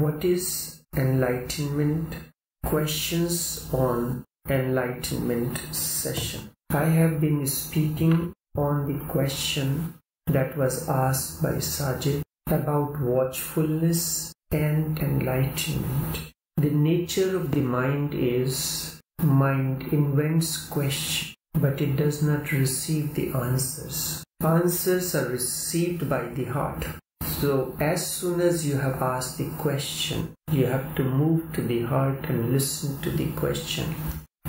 What is enlightenment? Questions on enlightenment session. I have been speaking on the question that was asked by Sajid about watchfulness and enlightenment. The nature of the mind is mind invents question, but it does not receive the answers. Answers are received by the heart. So as soon as you have asked the question, you have to move to the heart and listen to the question.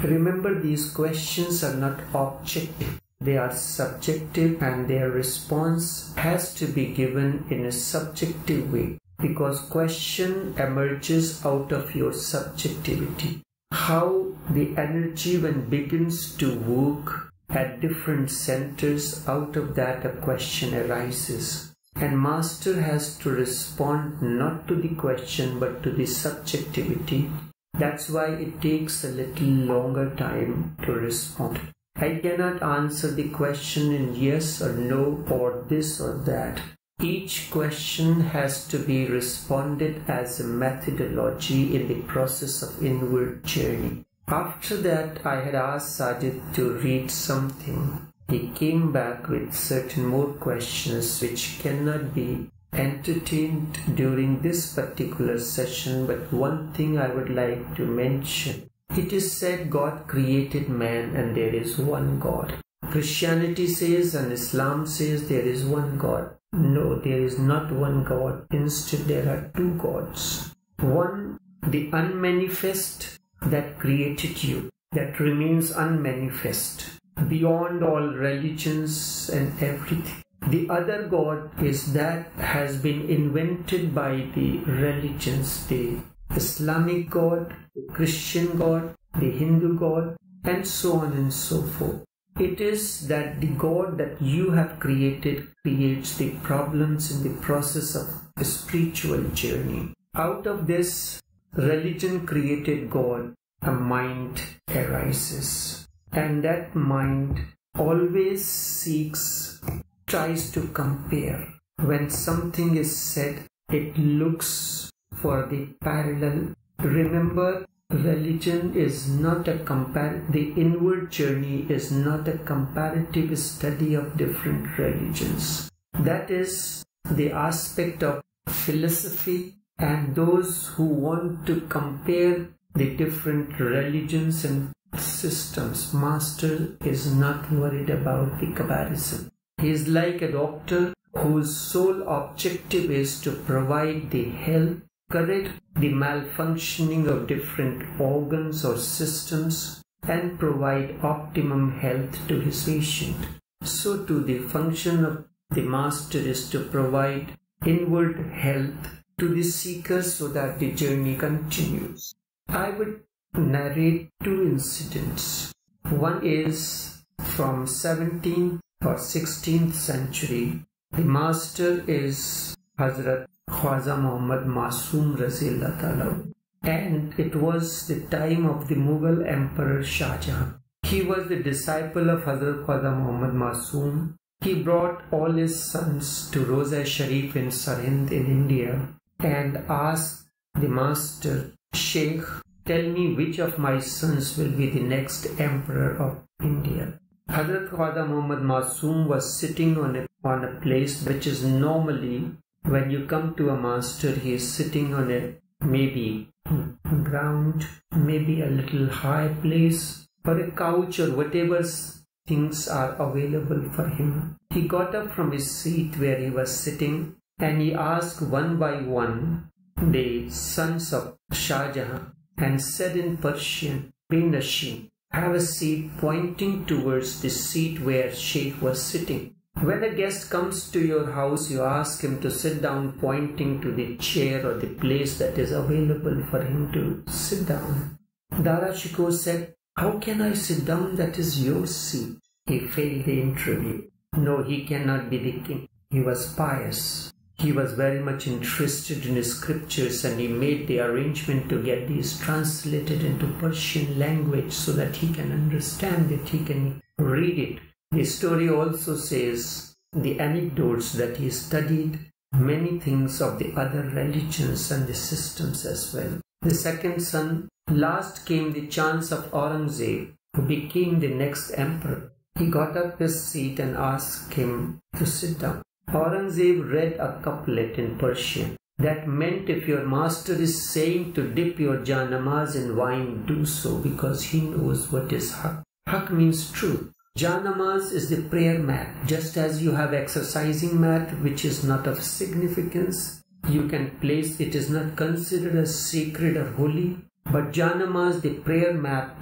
Remember these questions are not objective. They are subjective and their response has to be given in a subjective way because question emerges out of your subjectivity. How the energy when begins to work at different centers out of that a question arises and master has to respond not to the question but to the subjectivity. That's why it takes a little longer time to respond. I cannot answer the question in yes or no or this or that. Each question has to be responded as a methodology in the process of inward journey. After that, I had asked Sajid to read something he came back with certain more questions which cannot be entertained during this particular session, but one thing I would like to mention. It is said God created man and there is one God. Christianity says and Islam says there is one God. No, there is not one God. Instead, there are two gods. One, the unmanifest that created you, that remains unmanifest beyond all religions and everything. The other God is that has been invented by the religions, the Islamic God, the Christian God, the Hindu God, and so on and so forth. It is that the God that you have created creates the problems in the process of spiritual journey. Out of this religion created God, a mind arises and that mind always seeks tries to compare. When something is said it looks for the parallel. Remember religion is not a compar the inward journey is not a comparative study of different religions. That is the aspect of philosophy and those who want to compare the different religions and systems, master is not worried about the comparison. He is like a doctor whose sole objective is to provide the health, correct the malfunctioning of different organs or systems, and provide optimum health to his patient. So too the function of the master is to provide inward health to the seeker so that the journey continues. I would narrate two incidents. One is from 17th or 16th century. The master is Hazrat Khwaja Muhammad Masoom Razillah and it was the time of the Mughal Emperor Shah Jahan. He was the disciple of Hazrat Khwaja Muhammad Masoom. He brought all his sons to Rosa Sharif in Sirhind in India and asked the master Sheikh Tell me which of my sons will be the next emperor of India. Hazrat Khwaja Muhammad Masoom was sitting on a, on a place which is normally when you come to a master he is sitting on a maybe ground, maybe a little high place or a couch or whatever things are available for him. He got up from his seat where he was sitting and he asked one by one the sons of Shah Jahan and said in Persian, Binashi, have a seat pointing towards the seat where Sheikh was sitting. When a guest comes to your house, you ask him to sit down pointing to the chair or the place that is available for him to sit down. Dara Shikoh said, How can I sit down? That is your seat. He failed the interview. No, he cannot be the king. He was pious. He was very much interested in his scriptures and he made the arrangement to get these translated into Persian language so that he can understand it, he can read it. The story also says the anecdotes that he studied many things of the other religions and the systems as well. The second son, last came the chance of Aurangzeb, who became the next emperor. He got up his seat and asked him to sit down. Aurangzeb read a couplet in Persian. That meant if your master is saying to dip your janamaz in wine, do so because he knows what is haq. Haq means truth. Janamaz is the prayer mat. Just as you have exercising mat which is not of significance, you can place it is not considered as sacred or holy. But Janamaz, the prayer mat,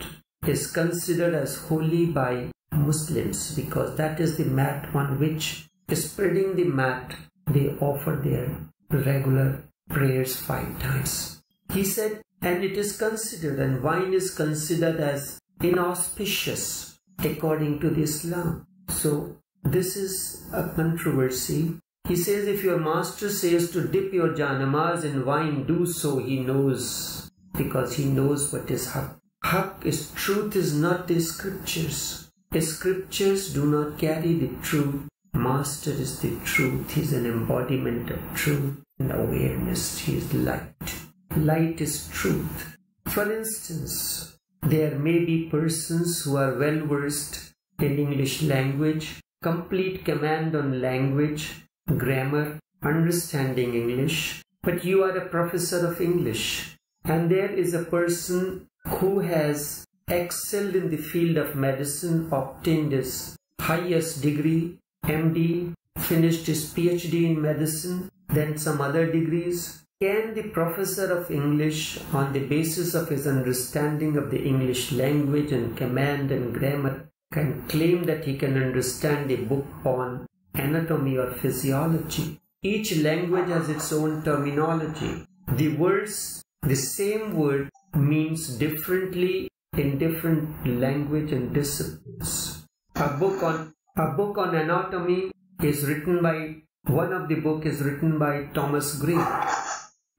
is considered as holy by Muslims because that is the mat on which spreading the mat they offer their regular prayers five times. He said, and it is considered and wine is considered as inauspicious according to the Islam. So this is a controversy. He says if your master says to dip your janamaz in wine, do so, he knows because he knows what is haq. Haq is truth is not the scriptures. The scriptures do not carry the truth. Master is the truth. He is an embodiment of truth and awareness. He is light. Light is truth. For instance, there may be persons who are well versed in English language, complete command on language, grammar, understanding English, but you are a professor of English and there is a person who has excelled in the field of medicine, obtained his highest degree, MD, finished his PhD in medicine, then some other degrees, can the professor of English, on the basis of his understanding of the English language and command and grammar, can claim that he can understand a book on anatomy or physiology? Each language has its own terminology. The words, the same word means differently in different language and disciplines. A book on a book on anatomy is written by one of the book is written by Thomas Gray.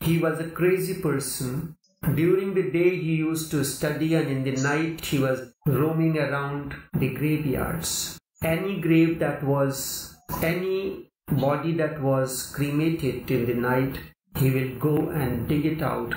He was a crazy person. During the day he used to study and in the night he was roaming around the graveyards. Any grave that was, any body that was cremated in the night, he will go and dig it out,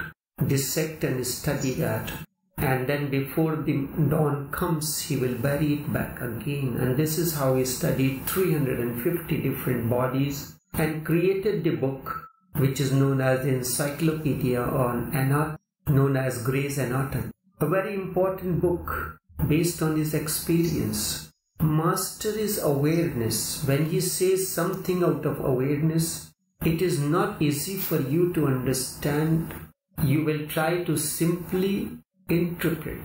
dissect and study that. And then before the dawn comes, he will bury it back again. And this is how he studied 350 different bodies and created the book which is known as the Encyclopedia on Anat, known as Gray's Anatomy. A very important book based on his experience. Master is awareness. When he says something out of awareness, it is not easy for you to understand. You will try to simply interpret.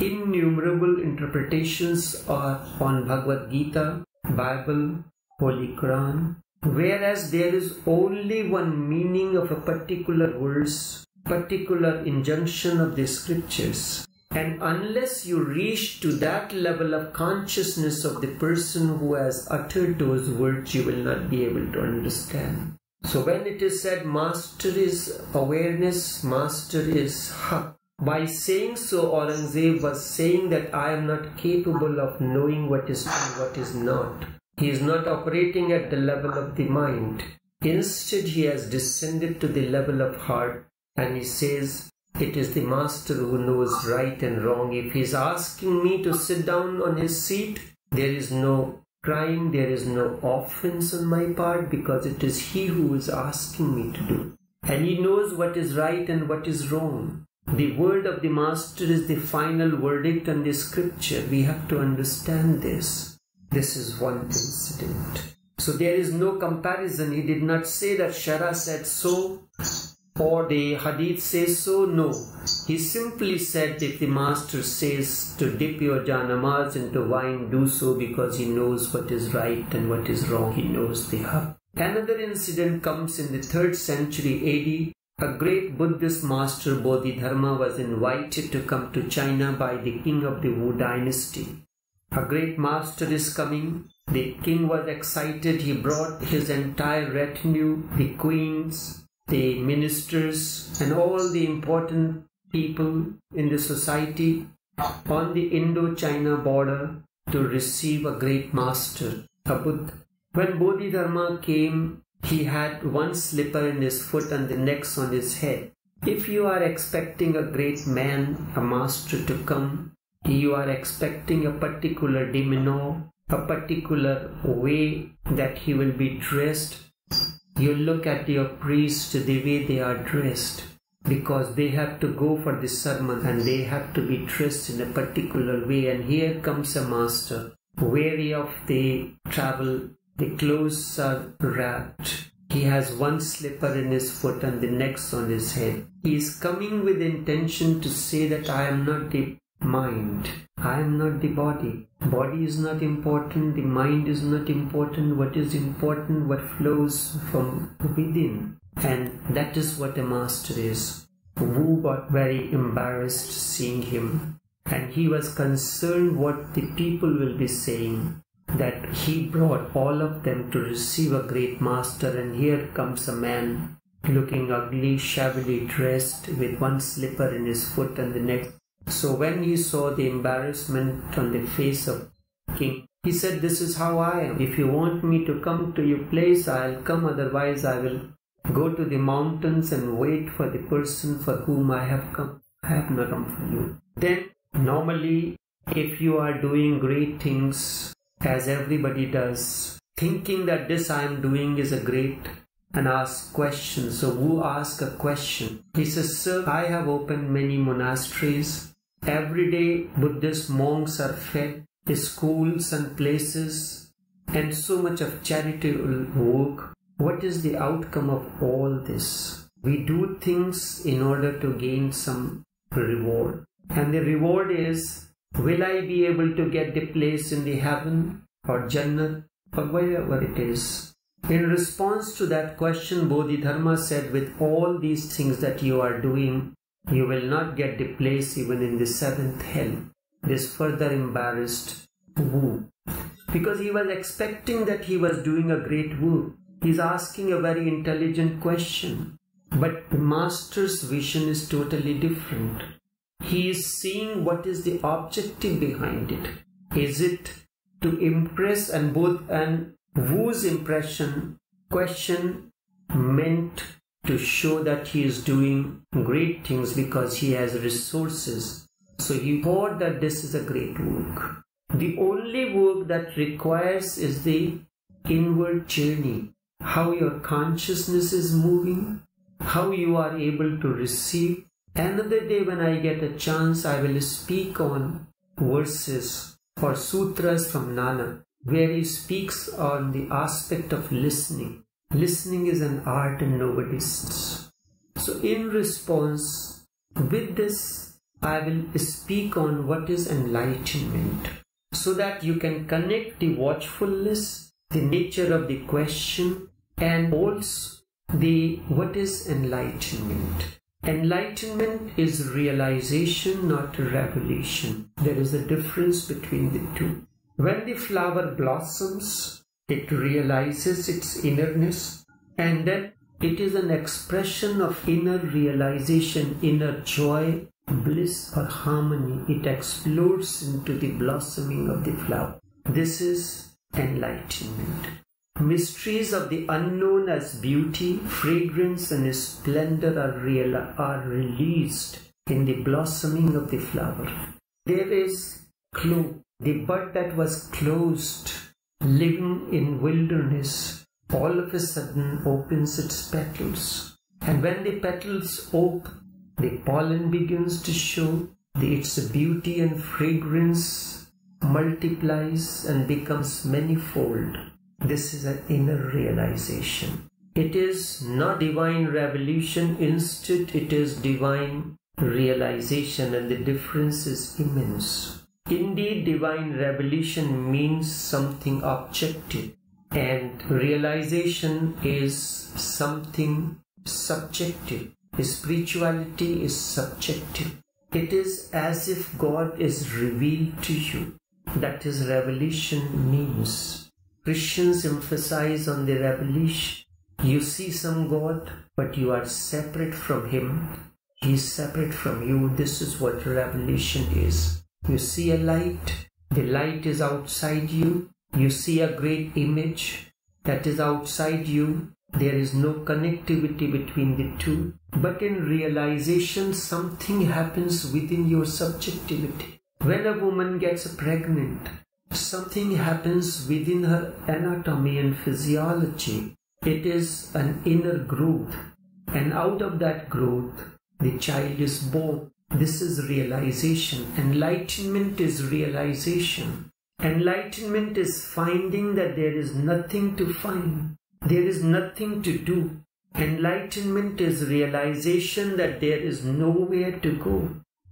Innumerable interpretations are on Bhagavad Gita, Bible, Holy Quran, whereas there is only one meaning of a particular verse, particular injunction of the scriptures. And unless you reach to that level of consciousness of the person who has uttered those words, you will not be able to understand. So when it is said master is awareness, master is haq. By saying so, Aurangzeb was saying that I am not capable of knowing what is and what is not. He is not operating at the level of the mind. Instead, he has descended to the level of heart and he says, it is the master who knows right and wrong. If he is asking me to sit down on his seat, there is no crime, there is no offense on my part because it is he who is asking me to do. And he knows what is right and what is wrong. The word of the master is the final verdict on the scripture. We have to understand this. This is one incident. So there is no comparison. He did not say that Shara said so or the hadith says so. No. He simply said if the master says to dip your janamaz into wine, do so because he knows what is right and what is wrong. He knows the haq. Another incident comes in the 3rd century AD. A great Buddhist master Bodhidharma was invited to come to China by the king of the Wu dynasty. A great master is coming. The king was excited. He brought his entire retinue, the queens, the ministers, and all the important people in the society on the Indo-China border to receive a great master, a Buddha. When Bodhidharma came, he had one slipper in his foot and the next on his head. If you are expecting a great man, a master to come, you are expecting a particular demeanor, a particular way that he will be dressed. You look at your priest the way they are dressed because they have to go for the sermon and they have to be dressed in a particular way. And here comes a master, weary of the travel, the clothes are wrapped. He has one slipper in his foot and the next on his head. He is coming with intention to say that I am not the mind. I am not the body. Body is not important. The mind is not important. What is important? What flows from within. And that is what a master is. Wu got very embarrassed seeing him. And he was concerned what the people will be saying. That he brought all of them to receive a great master. And here comes a man looking ugly, shabbily dressed, with one slipper in his foot and the next so when he saw the embarrassment on the face of king, he said, This is how I am. If you want me to come to your place, I'll come, otherwise I will go to the mountains and wait for the person for whom I have come. I have not come for you. Then normally if you are doing great things as everybody does, thinking that this I am doing is a great and ask questions. So who asked a question. He says, Sir, I have opened many monasteries Every day Buddhist monks are fed, the schools and places, and so much of charitable work. What is the outcome of all this? We do things in order to gain some reward. And the reward is, will I be able to get the place in the heaven or Jannah or wherever it is? In response to that question, Bodhidharma said, with all these things that you are doing, you will not get the place even in the seventh hell. This further embarrassed Wu. Because he was expecting that he was doing a great work. He's asking a very intelligent question. But the master's vision is totally different. He is seeing what is the objective behind it. Is it to impress and both and whose impression question meant to show that he is doing great things because he has resources. So he thought that this is a great work. The only work that requires is the inward journey, how your consciousness is moving, how you are able to receive. Another day when I get a chance, I will speak on verses or sutras from Nanak, where he speaks on the aspect of listening Listening is an art and nobody. So in response, with this, I will speak on what is enlightenment so that you can connect the watchfulness, the nature of the question and also the what is enlightenment. Enlightenment is realization, not revelation. There is a difference between the two. When the flower blossoms, it realizes its innerness and then it is an expression of inner realization, inner joy, bliss or harmony. It explodes into the blossoming of the flower. This is enlightenment. Mysteries of the unknown as beauty, fragrance and splendor are, real, are released in the blossoming of the flower. There is clue, the bud that was closed living in wilderness all of a sudden opens its petals and when the petals open the pollen begins to show the, its beauty and fragrance multiplies and becomes manifold this is an inner realization it is not divine revolution instead it is divine realization and the difference is immense Indeed, divine revelation means something objective, and realization is something subjective. Spirituality is subjective. It is as if God is revealed to you. That is revelation means. Christians emphasize on the revelation. You see some God, but you are separate from Him. He is separate from you. This is what revelation is. You see a light, the light is outside you. You see a great image that is outside you. There is no connectivity between the two. But in realization, something happens within your subjectivity. When a woman gets pregnant, something happens within her anatomy and physiology. It is an inner growth. And out of that growth, the child is born. This is realization. Enlightenment is realization. Enlightenment is finding that there is nothing to find. There is nothing to do. Enlightenment is realization that there is nowhere to go.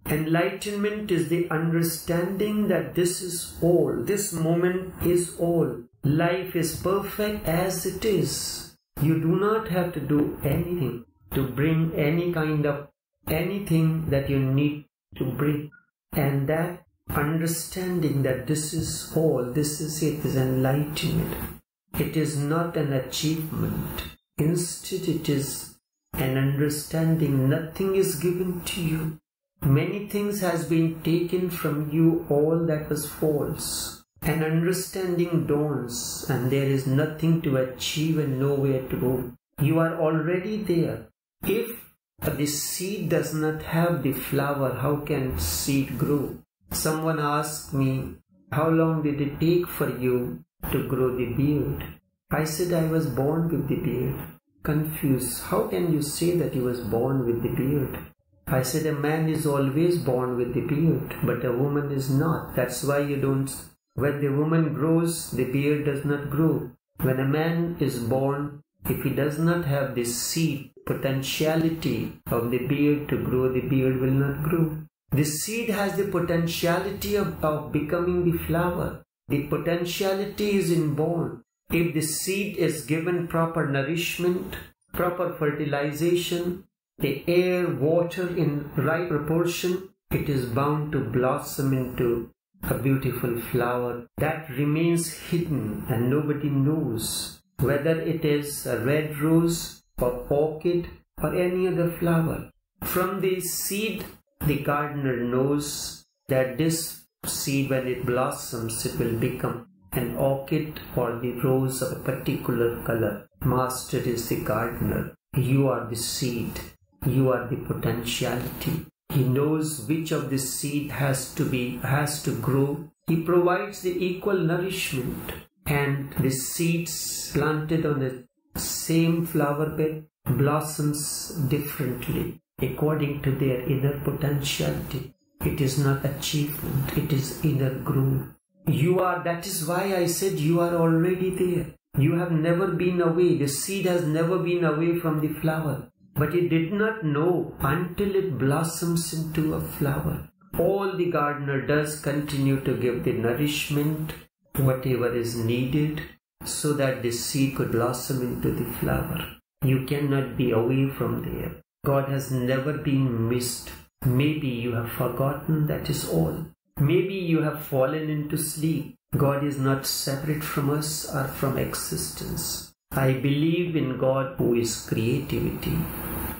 Enlightenment is the understanding that this is all, this moment is all. Life is perfect as it is. You do not have to do anything to bring any kind of anything that you need to bring. And that understanding that this is all, this is it, is enlightenment. It is not an achievement. Instead, it is an understanding. Nothing is given to you. Hmm. Many things has been taken from you, all that was false. An understanding dawns, and there is nothing to achieve and nowhere to go. You are already there. If the seed does not have the flower, how can seed grow? Someone asked me, how long did it take for you to grow the beard? I said I was born with the beard. Confused, how can you say that you was born with the beard? I said a man is always born with the beard, but a woman is not. That's why you don't. When the woman grows, the beard does not grow. When a man is born, if he does not have the seed potentiality of the beard to grow, the beard will not grow. The seed has the potentiality of, of becoming the flower. The potentiality is inborn. If the seed is given proper nourishment, proper fertilization, the air, water in right proportion, it is bound to blossom into a beautiful flower that remains hidden and nobody knows whether it is a red rose or orchid or any other flower. From the seed the gardener knows that this seed, when it blossoms, it will become an orchid or the rose of a particular color. Master is the gardener. You are the seed. You are the potentiality. He knows which of the seed has to be, has to grow. He provides the equal nourishment and the seeds planted on the same flower bed blossoms differently according to their inner potentiality. It is not achievement, it is inner growth. You are, that is why I said you are already there. You have never been away. The seed has never been away from the flower. But it did not know until it blossoms into a flower. All the gardener does continue to give the nourishment, whatever is needed, so that the seed could blossom into the flower. You cannot be away from there. God has never been missed. Maybe you have forgotten that is all. Maybe you have fallen into sleep. God is not separate from us or from existence. I believe in God who is creativity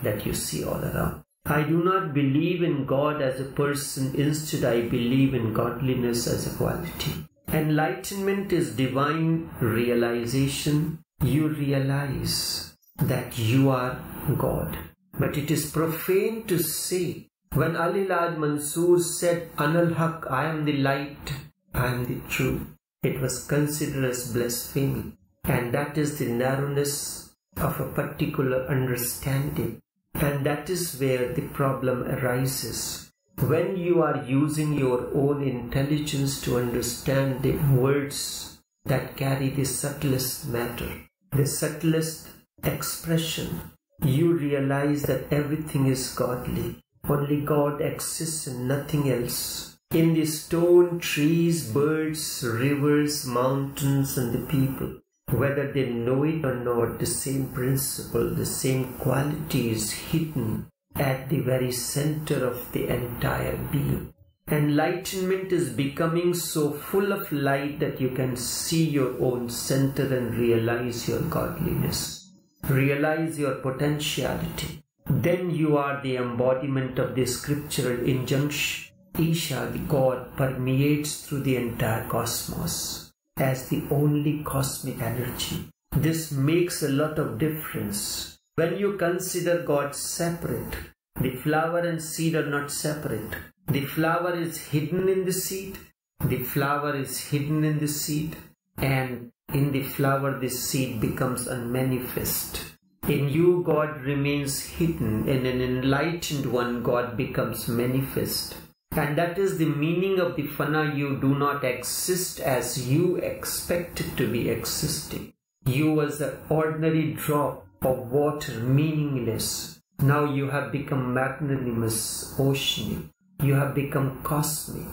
that you see all around. I do not believe in God as a person, instead, I believe in godliness as a quality. Enlightenment is divine realization. You realize that you are God. But it is profane to say, when Al-Hallaj Mansoor said, Anal Haq, I am the light, I am the truth, it was considered as blasphemy. And that is the narrowness of a particular understanding. And that is where the problem arises. When you are using your own intelligence to understand the words that carry the subtlest matter, the subtlest expression, you realize that everything is godly. Only God exists and nothing else. In the stone, trees, birds, rivers, mountains, and the people, whether they know it or not, the same principle, the same quality is hidden at the very center of the entire being. Enlightenment is becoming so full of light that you can see your own center and realize your godliness realize your potentiality, then you are the embodiment of the scriptural injunction. Isha, the God, permeates through the entire cosmos as the only cosmic energy. This makes a lot of difference. When you consider God separate, the flower and seed are not separate. The flower is hidden in the seed. The flower is hidden in the seed. And in the flower, the seed becomes unmanifest. In you, God remains hidden. In an enlightened one, God becomes manifest. And that is the meaning of the fana. You do not exist as you expected to be existing. You was an ordinary drop of water, meaningless. Now you have become magnanimous, oceanic. You have become cosmic.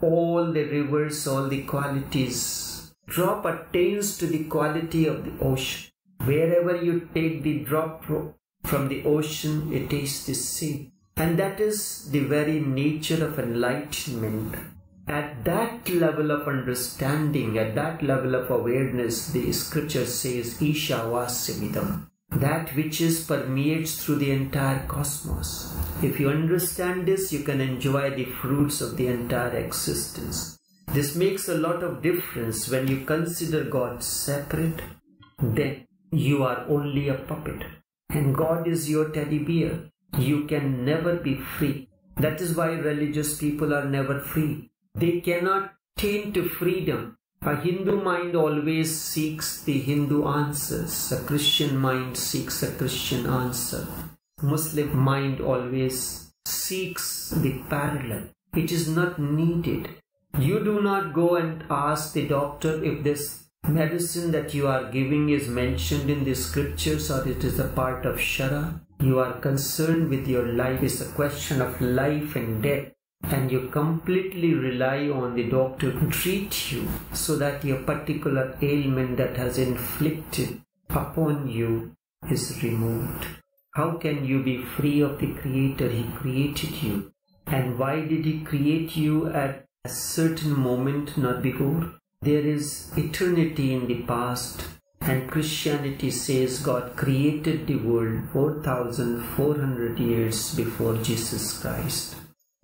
All the rivers, all the qualities. Drop attains to the quality of the ocean. Wherever you take the drop from the ocean, it is the sea. And that is the very nature of enlightenment. At that level of understanding, at that level of awareness, the scripture says, Isha Vasimidam. That which is permeates through the entire cosmos. If you understand this, you can enjoy the fruits of the entire existence. This makes a lot of difference when you consider God separate, then you are only a puppet. And God is your teddy bear. You can never be free. That is why religious people are never free. They cannot attain to freedom. A Hindu mind always seeks the Hindu answers. A Christian mind seeks a Christian answer. Muslim mind always seeks the parallel. It is not needed. You do not go and ask the doctor if this medicine that you are giving is mentioned in the scriptures or it is a part of Shara you are concerned with your life is a question of life and death and you completely rely on the doctor to treat you so that your particular ailment that has inflicted upon you is removed. How can you be free of the Creator? He created you. And why did He create you at a certain moment, not before? There is eternity in the past and Christianity says God created the world 4400 years before Jesus Christ.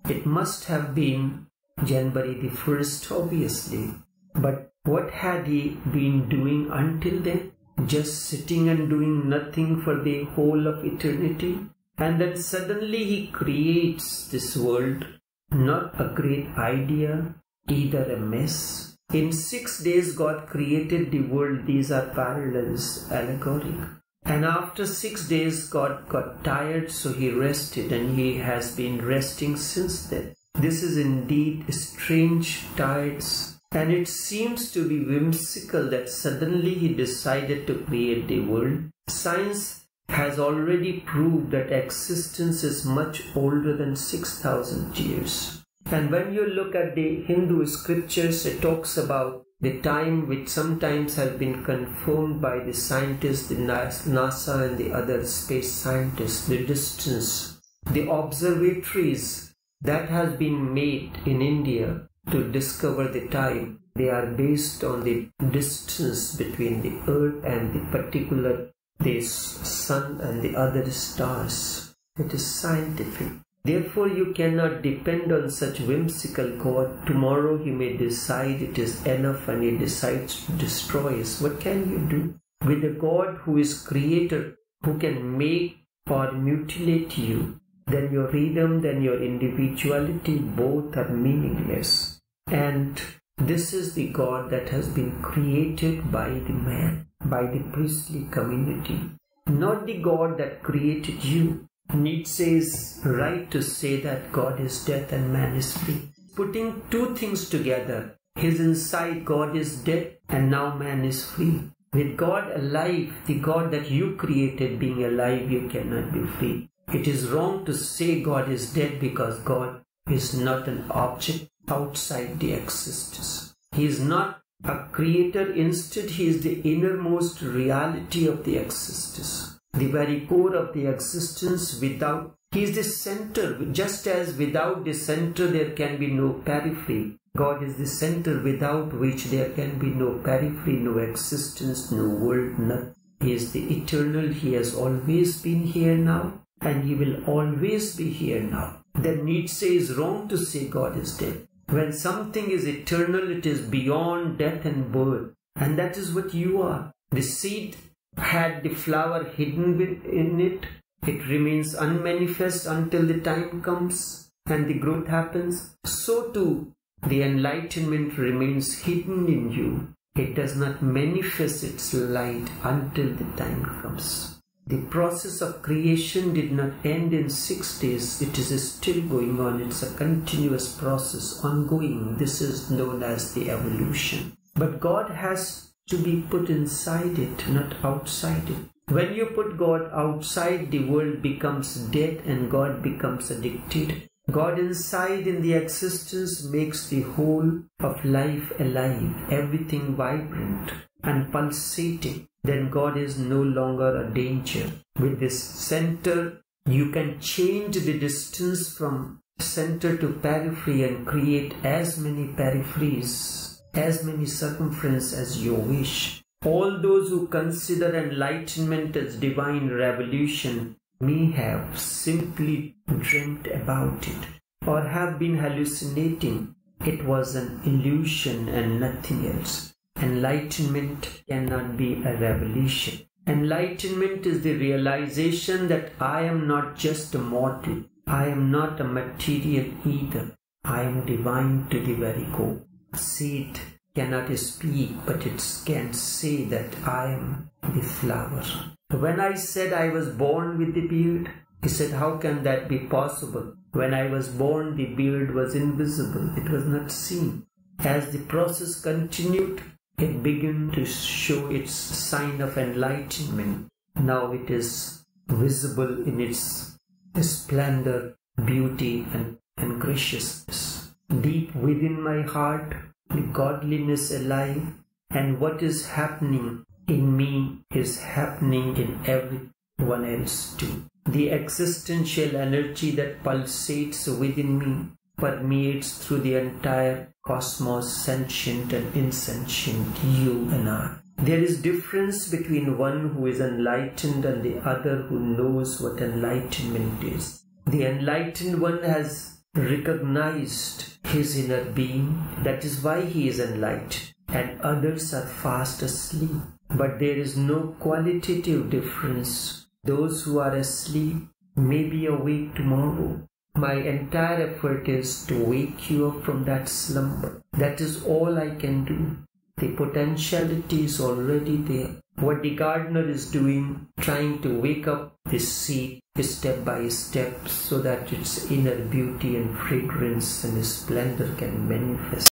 It must have been January the 1st, obviously. But what had he been doing until then? Just sitting and doing nothing for the whole of eternity? And then suddenly he creates this world. Not a great idea, either a mess in six days, God created the world. These are parallels, allegoric. And after six days, God got tired, so he rested, and he has been resting since then. This is indeed strange tides, and it seems to be whimsical that suddenly he decided to create the world. Science has already proved that existence is much older than 6,000 years. And when you look at the Hindu scriptures, it talks about the time which sometimes has been confirmed by the scientists, the NASA and the other space scientists, the distance, the observatories that has been made in India to discover the time. They are based on the distance between the earth and the particular this sun and the other stars. It is scientific. Therefore, you cannot depend on such whimsical God. Tomorrow he may decide it is enough and he decides to destroy us. What can you do? With a God who is creator, who can make or mutilate you, then your freedom, then your individuality, both are meaningless. And this is the God that has been created by the man, by the priestly community. Not the God that created you, Nietzsche is right to say that God is death and man is free. Putting two things together, his inside God is dead and now man is free. With God alive, the God that you created being alive, you cannot be free. It is wrong to say God is dead because God is not an object outside the existence. He is not a creator, instead, he is the innermost reality of the existence the very core of the existence without he is the center just as without the center there can be no periphery god is the center without which there can be no periphery no existence no world nothing he is the eternal he has always been here now and he will always be here now then Nietzsche is wrong to say God is dead. When something is eternal, it is beyond death and birth. And that is what you are. The seed had the flower hidden in it. It remains unmanifest until the time comes and the growth happens. So too, the enlightenment remains hidden in you. It does not manifest its light until the time comes. The process of creation did not end in six days. It is still going on. It's a continuous process, ongoing. This is known as the evolution. But God has to be put inside it, not outside it. When you put God outside, the world becomes dead and God becomes a dictator. God inside in the existence makes the whole of life alive, everything vibrant and pulsating then God is no longer a danger. With this center, you can change the distance from center to periphery and create as many peripheries, as many circumference as you wish. All those who consider enlightenment as divine revolution may have simply dreamt about it or have been hallucinating. It was an illusion and nothing else. Enlightenment cannot be a revolution. Enlightenment is the realization that I am not just a mortal. I am not a material either. I am divine to the very core. Seed cannot speak, but it can say that I am the flower. When I said I was born with the beard, he said, How can that be possible? When I was born, the beard was invisible, it was not seen. As the process continued, it began to show its sign of enlightenment. Now it is visible in its splendor, beauty, and, and graciousness. Deep within my heart, the godliness alive, and what is happening in me is happening in everyone else too. The existential energy that pulsates within me permeates through the entire cosmos, sentient and insentient, you and I. There is difference between one who is enlightened and the other who knows what enlightenment is. The enlightened one has recognized his inner being, that is why he is enlightened, and others are fast asleep. But there is no qualitative difference. Those who are asleep may be awake tomorrow, my entire effort is to wake you up from that slumber. That is all I can do. The potentiality is already there. What the gardener is doing, trying to wake up the seed step by step so that its inner beauty and fragrance and splendor can manifest.